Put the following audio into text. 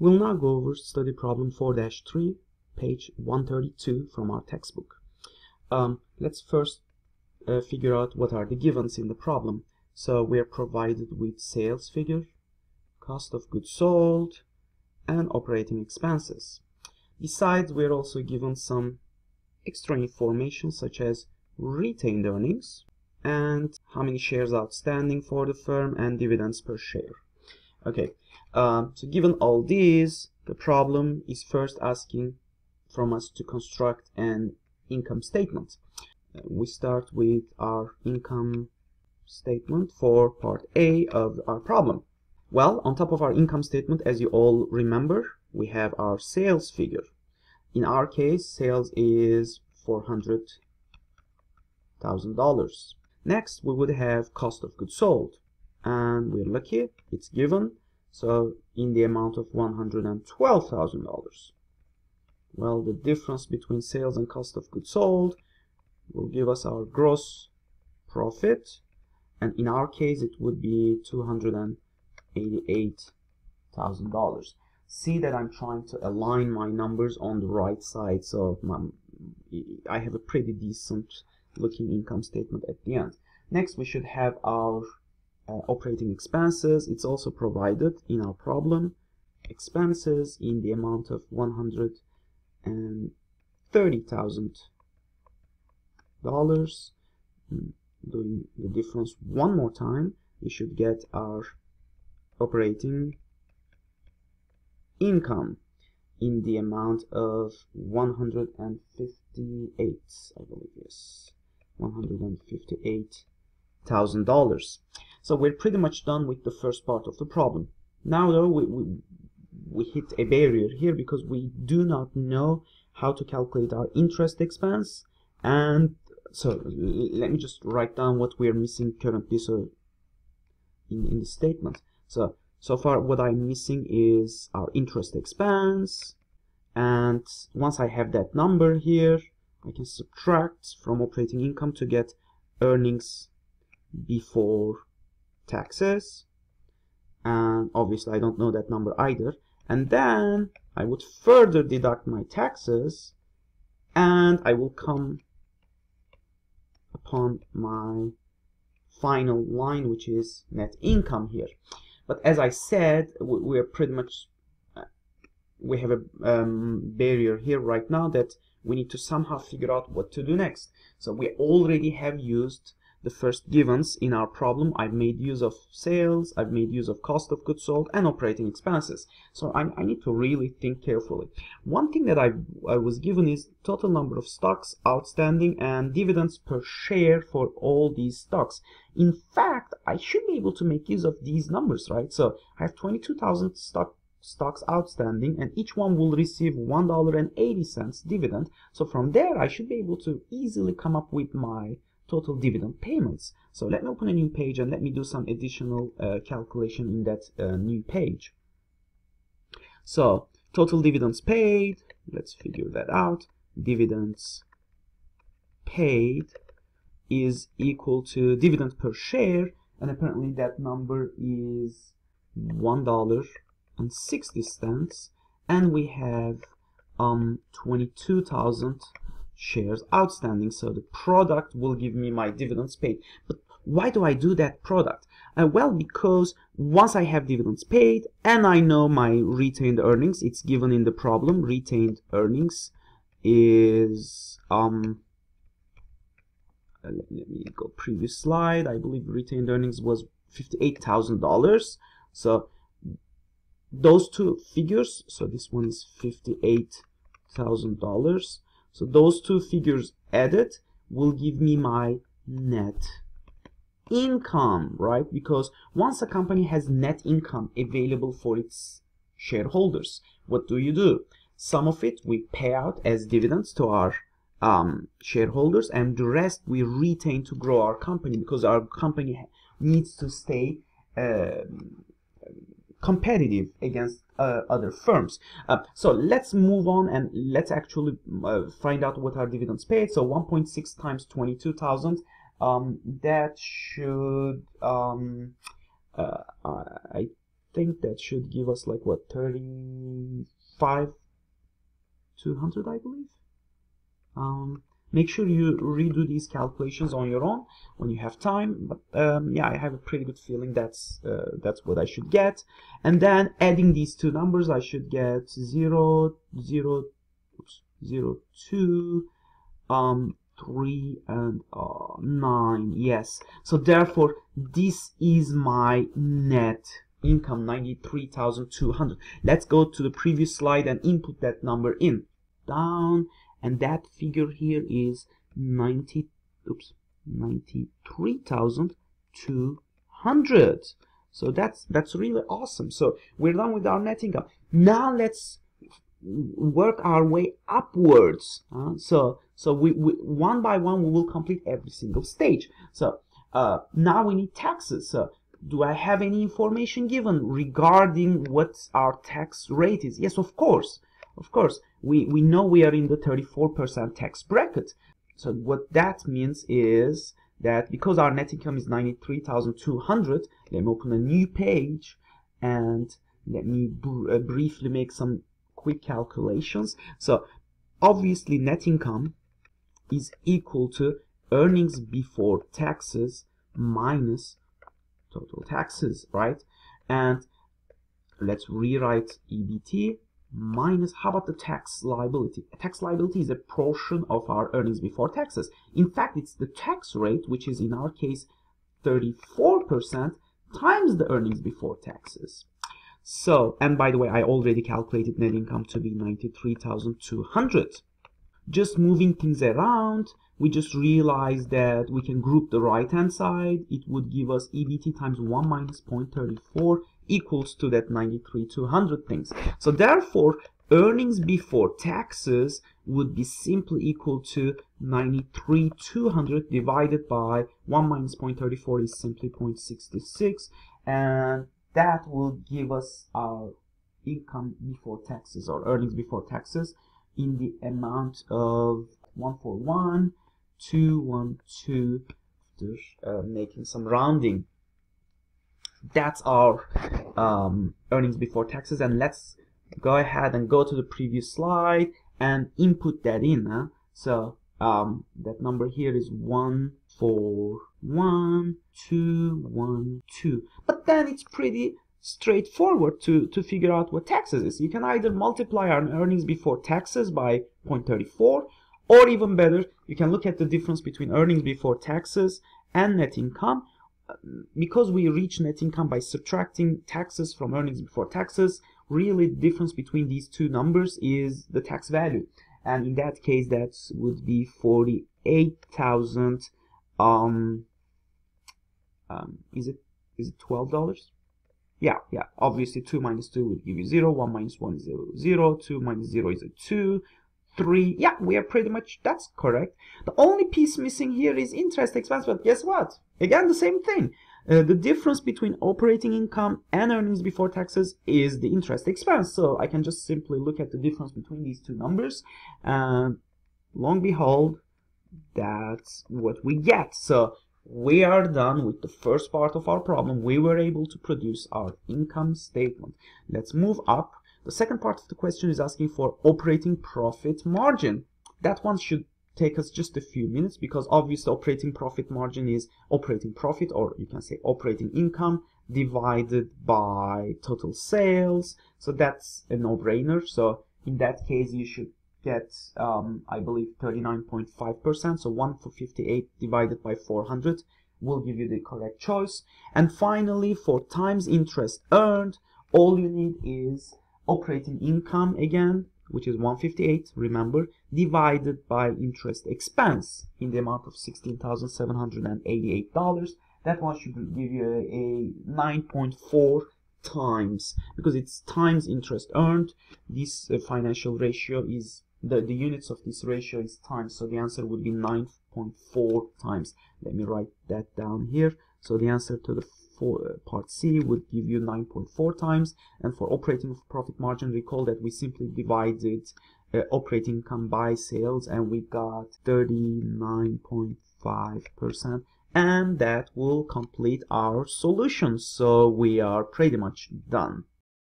We'll now go over study problem 4-3, page 132 from our textbook. Um, let's first uh, figure out what are the givens in the problem. So we are provided with sales figure, cost of goods sold, and operating expenses. Besides, we're also given some extra information such as retained earnings and how many shares outstanding for the firm and dividends per share. Okay, um, so given all these, the problem is first asking from us to construct an income statement. Uh, we start with our income statement for part A of our problem. Well, on top of our income statement, as you all remember, we have our sales figure. In our case, sales is $400,000. Next, we would have cost of goods sold. And we're lucky, it's given, so in the amount of $112,000. Well, the difference between sales and cost of goods sold will give us our gross profit. And in our case, it would be $288,000 see that I'm trying to align my numbers on the right side so my, I have a pretty decent looking income statement at the end. Next we should have our uh, operating expenses. It's also provided in our problem. Expenses in the amount of $130,000. Hmm, doing the difference one more time, we should get our operating income in the amount of 158 I believe yes 158 thousand dollars. So we're pretty much done with the first part of the problem. Now though we, we, we hit a barrier here because we do not know how to calculate our interest expense. And so let me just write down what we're missing currently so in, in the statement. So so far what I'm missing is our interest expense. And once I have that number here I can subtract from operating income to get earnings before taxes. And obviously I don't know that number either. And then I would further deduct my taxes and I will come upon my final line which is net income here. But as I said, we are pretty much, uh, we have a um, barrier here right now that we need to somehow figure out what to do next. So we already have used the first givens in our problem. I've made use of sales, I've made use of cost of goods sold and operating expenses. So I, I need to really think carefully. One thing that I, I was given is total number of stocks outstanding and dividends per share for all these stocks. In fact, I should be able to make use of these numbers, right? So I have 22,000 stock stocks outstanding and each one will receive $1.80 dividend. So from there, I should be able to easily come up with my total dividend payments. So let me open a new page and let me do some additional uh, calculation in that uh, new page. So total dividends paid, let's figure that out. Dividends paid is equal to dividend per share and apparently that number is $1.60 and we have um 22,000 shares outstanding so the product will give me my dividends paid. But why do I do that product? Uh, well because once I have dividends paid and I know my retained earnings it's given in the problem retained earnings is um uh, let, me go previous slide. I believe retained earnings was $58,000 so those two figures so this one is $58,000 so those two figures added will give me my net income, right? Because once a company has net income available for its shareholders, what do you do? Some of it we pay out as dividends to our um, shareholders and the rest we retain to grow our company because our company needs to stay uh, competitive against uh, other firms. Uh, so let's move on and let's actually uh, find out what our dividends paid. So 1.6 times 22,000, um, that should, um, uh, I think that should give us like what 35 200 I believe um, make sure you redo these calculations on your own when you have time but um, yeah I have a pretty good feeling that's uh, that's what I should get. And then adding these two numbers I should get 0 0 oops, 0 2 um 3 and uh, 9 yes. So therefore this is my net income 93,200 let's go to the previous slide and input that number in. Down and that figure here is 90 oops 93,200 so that's that's really awesome. So we're done with our net income now let's work our way upwards uh, so so we, we, one by one we will complete every single stage. So uh, now we need taxes. So do I have any information given regarding what our tax rate is? Yes of course of course, we, we know we are in the 34% tax bracket. So what that means is that because our net income is 93,200, let me open a new page and let me br uh, briefly make some quick calculations. So obviously net income is equal to earnings before taxes minus total taxes, right? And let's rewrite EBT minus, how about the tax liability? A tax liability is a portion of our earnings before taxes. In fact, it's the tax rate, which is in our case 34% times the earnings before taxes. So, and by the way, I already calculated net income to be 93,200. Just moving things around, we just realized that we can group the right hand side. It would give us EBT times 1 minus 0.34 equals to that 93,200 things. So therefore, earnings before taxes would be simply equal to 93,200 divided by 1 minus 0.34 is simply 0.66 and that will give us our income before taxes or earnings before taxes in the amount of 141 212 uh, making some rounding that's our um, earnings before taxes and let's go ahead and go to the previous slide and input that in huh? so um, that number here is one four one two one two but then it's pretty straightforward to to figure out what taxes is you can either multiply our earnings before taxes by 0.34 or even better you can look at the difference between earnings before taxes and net income because we reach net income by subtracting taxes from earnings before taxes, really the difference between these two numbers is the tax value. And in that case, that would be 48,000, um, um, is it, is it $12? Yeah, yeah, obviously 2 minus 2 would give you 0, 1 minus 1 is 0, 0, 2 minus 0 is a 2, 3, yeah, we are pretty much, that's correct. The only piece missing here is interest expense, but guess what? Again, the same thing. Uh, the difference between operating income and earnings before taxes is the interest expense. So I can just simply look at the difference between these two numbers. And long behold, that's what we get. So we are done with the first part of our problem. We were able to produce our income statement. Let's move up. The second part of the question is asking for operating profit margin. That one should take us just a few minutes because obviously operating profit margin is operating profit or you can say operating income divided by total sales. So that's a no-brainer. So in that case you should get um, I believe 39.5% so 1 for 58 divided by 400 will give you the correct choice. And finally for times interest earned all you need is operating income again which is 158 remember divided by interest expense in the amount of $16,788 that one should give you a, a 9.4 times because it's times interest earned. This uh, financial ratio is the, the units of this ratio is times so the answer would be 9.4 times. Let me write that down here. So the answer to the for uh, part C would give you 9.4 times. And for operating profit margin recall that we simply divided uh, operating income by sales and we got 39.5 percent. And that will complete our solution. So we are pretty much done